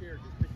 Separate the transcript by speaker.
Speaker 1: chair. Just